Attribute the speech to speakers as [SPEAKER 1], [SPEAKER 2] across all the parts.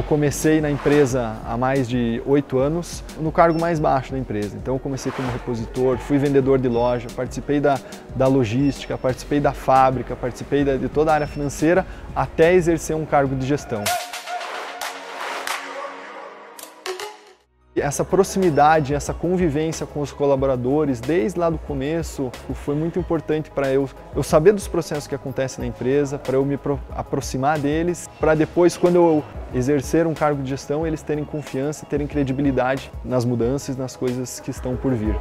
[SPEAKER 1] Eu comecei na empresa há mais de oito anos, no cargo mais baixo da empresa. Então eu comecei como repositor, fui vendedor de loja, participei da, da logística, participei da fábrica, participei da, de toda a área financeira até exercer um cargo de gestão. Essa proximidade, essa convivência com os colaboradores desde lá do começo foi muito importante para eu, eu saber dos processos que acontecem na empresa, para eu me aproximar deles, para depois, quando eu exercer um cargo de gestão, eles terem confiança, terem credibilidade nas mudanças, nas coisas que estão por vir.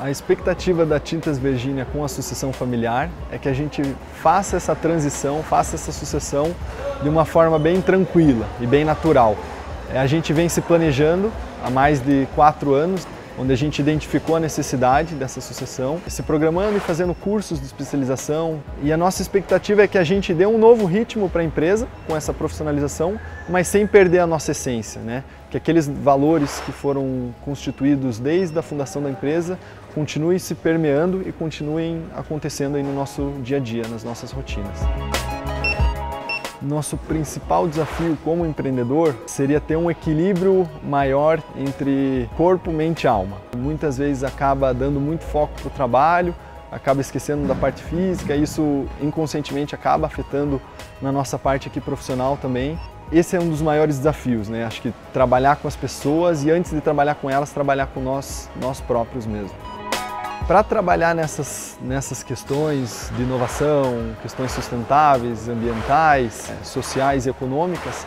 [SPEAKER 1] A expectativa da Tintas Virgínia com a sucessão familiar é que a gente faça essa transição, faça essa sucessão de uma forma bem tranquila e bem natural. É, a gente vem se planejando há mais de quatro anos, onde a gente identificou a necessidade dessa sucessão, se programando e fazendo cursos de especialização. E a nossa expectativa é que a gente dê um novo ritmo para a empresa com essa profissionalização, mas sem perder a nossa essência, né? Que aqueles valores que foram constituídos desde a fundação da empresa continuem se permeando e continuem acontecendo aí no nosso dia a dia, nas nossas rotinas. Nosso principal desafio como empreendedor seria ter um equilíbrio maior entre corpo, mente e alma. Muitas vezes acaba dando muito foco para o trabalho, acaba esquecendo da parte física, isso inconscientemente acaba afetando na nossa parte aqui profissional também. Esse é um dos maiores desafios, né? Acho que trabalhar com as pessoas e antes de trabalhar com elas, trabalhar com nós, nós próprios mesmo. Para trabalhar nessas, nessas questões de inovação, questões sustentáveis, ambientais, eh, sociais e econômicas,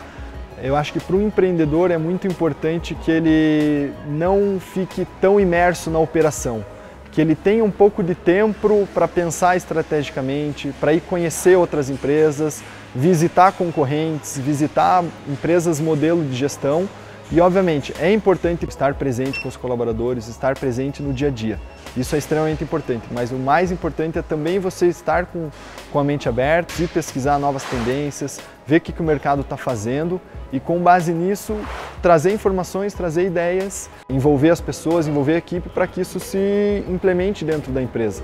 [SPEAKER 1] eu acho que para o empreendedor é muito importante que ele não fique tão imerso na operação, que ele tenha um pouco de tempo para pensar estrategicamente, para ir conhecer outras empresas, visitar concorrentes, visitar empresas modelo de gestão e, obviamente, é importante estar presente com os colaboradores, estar presente no dia a dia. Isso é extremamente importante, mas o mais importante é também você estar com, com a mente aberta e pesquisar novas tendências, ver o que, que o mercado está fazendo e, com base nisso, trazer informações, trazer ideias, envolver as pessoas, envolver a equipe para que isso se implemente dentro da empresa.